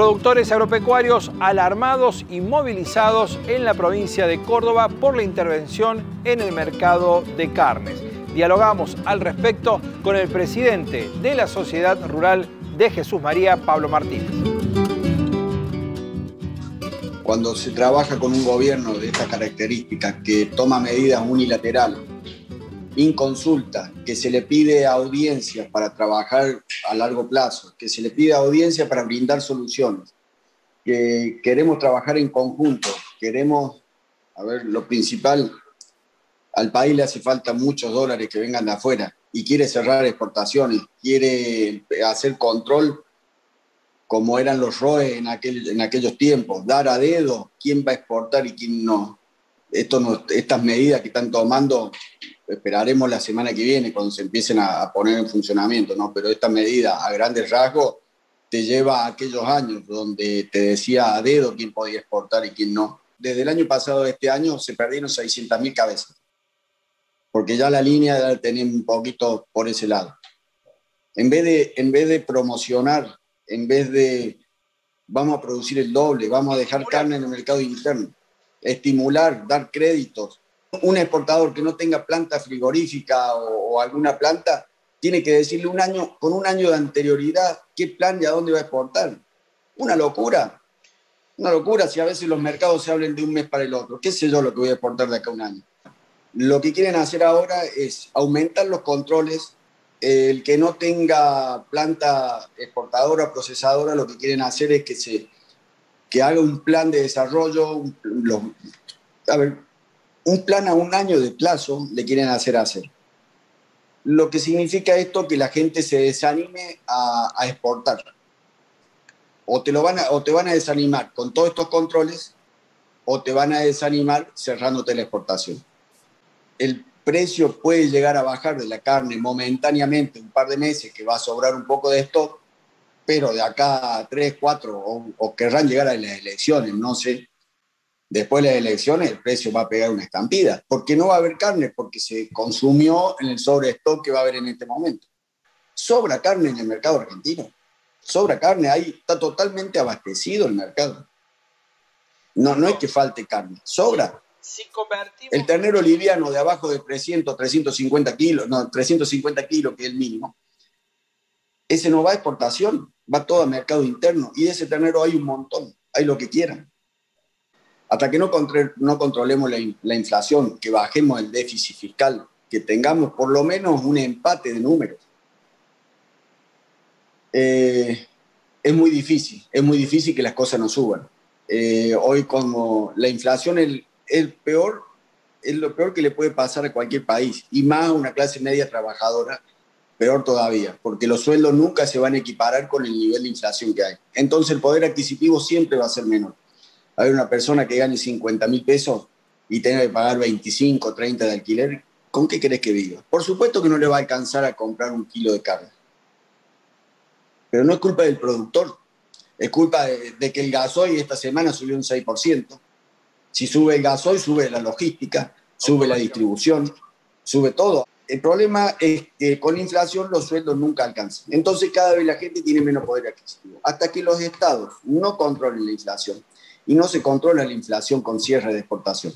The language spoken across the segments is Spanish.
Productores agropecuarios alarmados y movilizados en la provincia de Córdoba por la intervención en el mercado de carnes. Dialogamos al respecto con el presidente de la Sociedad Rural de Jesús María, Pablo Martínez. Cuando se trabaja con un gobierno de estas características que toma medidas unilaterales, inconsulta, que se le pide audiencia para trabajar a largo plazo, que se le pide audiencia para brindar soluciones, que queremos trabajar en conjunto, queremos, a ver, lo principal, al país le hace falta muchos dólares que vengan de afuera y quiere cerrar exportaciones, quiere hacer control como eran los ROE en, aquel, en aquellos tiempos, dar a dedo quién va a exportar y quién no. Esto no estas medidas que están tomando, esperaremos la semana que viene cuando se empiecen a, a poner en funcionamiento, ¿no? pero esta medida a grandes rasgos te lleva a aquellos años donde te decía a dedo quién podía exportar y quién no. Desde el año pasado a este año se perdieron 600.000 cabezas porque ya la línea la tenía un poquito por ese lado. En vez, de, en vez de promocionar, en vez de vamos a producir el doble, vamos a dejar carne en el mercado interno, estimular, dar créditos. Un exportador que no tenga planta frigorífica o, alguna planta tiene que decirle un año, con un año de anterioridad qué plan y a dónde va a exportar. Una locura. Una locura si a veces los mercados se hablan de un mes para el otro. ¿Qué sé yo lo que voy a exportar de acá a un año? Lo que quieren hacer ahora es aumentar los controles. El que no tenga planta exportadora, procesadora, lo que quieren hacer es que, se, que haga un plan de desarrollo, un, a ver, un plan a un año de plazo le quieren hacer hacer. Lo que significa esto que la gente se desanime a, exportar. O te, lo van a, o te van a desanimar con todos estos controles o te van a desanimar cerrándote la exportación el precio puede llegar a bajar de la carne momentáneamente un par de meses, que va a sobrar un poco de stock, pero de acá a tres, cuatro, o, querrán llegar a las elecciones, no sé. Después de las elecciones el precio va a pegar una estampida, porque no va a haber carne, porque se consumió en el sobrestock que va a haber en este momento. Sobra carne en el mercado argentino, sobra carne, ahí está totalmente abastecido el mercado. No, no es que falte carne, sobra el ternero liviano de abajo de 300, 350 kilos, no, 350 kilos, que es el mínimo, ese no va a exportación, va todo a mercado interno. Y de ese ternero hay un montón, hay lo que quieran. Hasta que no, controlemos la, inflación, que bajemos el déficit fiscal, que tengamos por lo menos un empate de números. Eh, es muy difícil, es muy difícil que las cosas no suban. Eh, hoy como la inflación, el, el peor, es lo peor que le puede pasar a cualquier país, y más a una clase media trabajadora, peor todavía, porque los sueldos nunca se van a equiparar con el nivel de inflación que hay. Entonces el poder adquisitivo siempre va a ser menor. Hay una persona que gane 50 mil pesos y tenga que pagar 25, 30 de alquiler, ¿con qué querés que viva? Por supuesto que no le va a alcanzar a comprar un kilo de carne. Pero no es culpa del productor, es culpa de, de que el gasoil esta semana subió un 6%, si sube el gasoil, sube la logística, sube la distribución, sube todo. El problema es que con la inflación los sueldos nunca alcanzan. Entonces cada vez la gente tiene menos poder adquisitivo. Hasta que los estados no controlen la inflación y no se controla la inflación con cierre de exportación.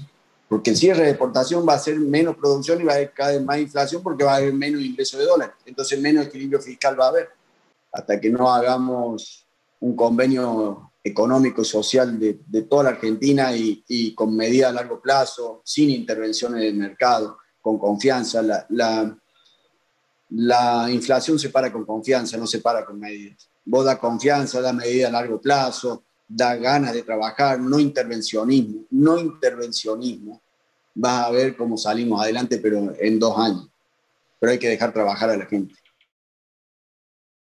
Porque el cierre de exportación va a ser menos producción y va a haber cada vez más inflación porque va a haber menos ingreso de dólares. Entonces menos equilibrio fiscal va a haber. Hasta que no hagamos un convenio económico y social de, de toda la Argentina y, y, con medida a largo plazo, sin intervención en el mercado, con confianza. La, la, la, inflación se para con confianza, no se para con medidas. Vos da confianza, da medida a largo plazo, da ganas de trabajar, no intervencionismo, no intervencionismo. Vas a ver cómo salimos adelante, pero en dos años. Pero hay que dejar trabajar a la gente.